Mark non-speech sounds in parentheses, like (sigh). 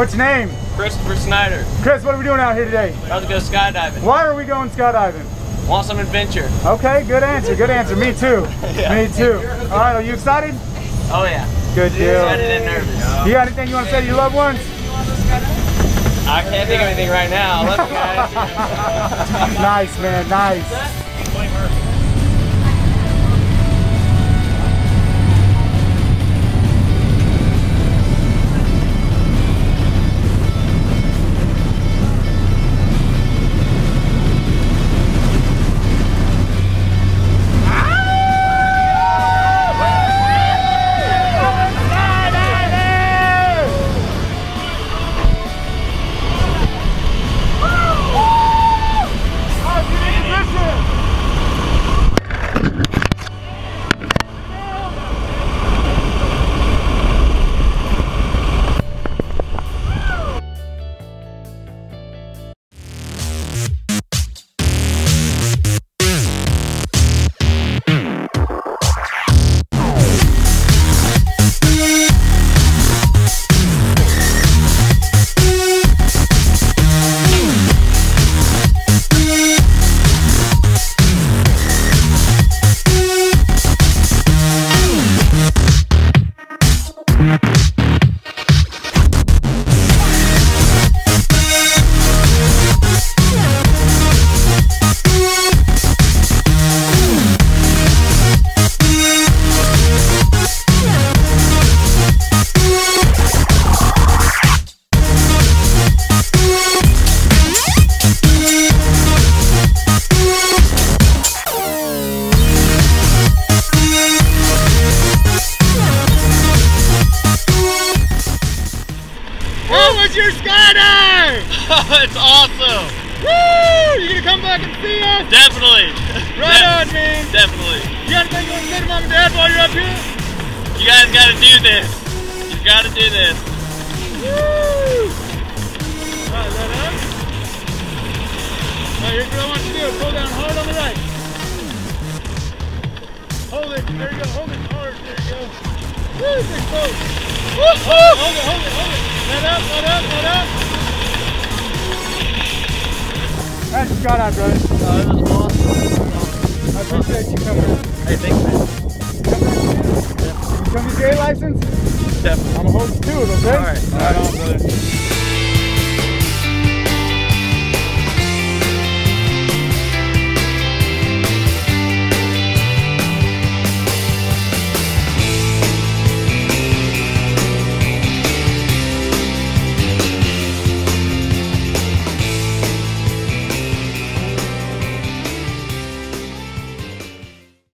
What's your name? Christopher Snyder. Chris, what are we doing out here today? About to go skydiving. Why are we going skydiving? Want some adventure? Okay, good answer. Good answer. Me too. Yeah. (laughs) Me too. All right, are you excited? Oh yeah. Good deal. Excited and nervous. You got anything you want to say to your loved ones? I can't think of anything right now. Love you guys. (laughs) nice, man. Nice. (laughs) it's awesome. Woo! You gonna come back and see us? Definitely. Right on, man. Definitely. You got anything you want to say mom and dad while you're up here? You guys got to do this. You got to do this. Woo! Right, let up. Alright, here's what I want you to do. Pull down hard on the right. Hold it. There you go. Hold it hard. There you go. Woo! Big boat. It, hold it, hold it. That's just skydive, brother. Oh, it was awesome. I appreciate you coming. Hey, thanks, man. You come to your license? Definitely. I'm gonna hold you to it, okay? All right. Right on, brother.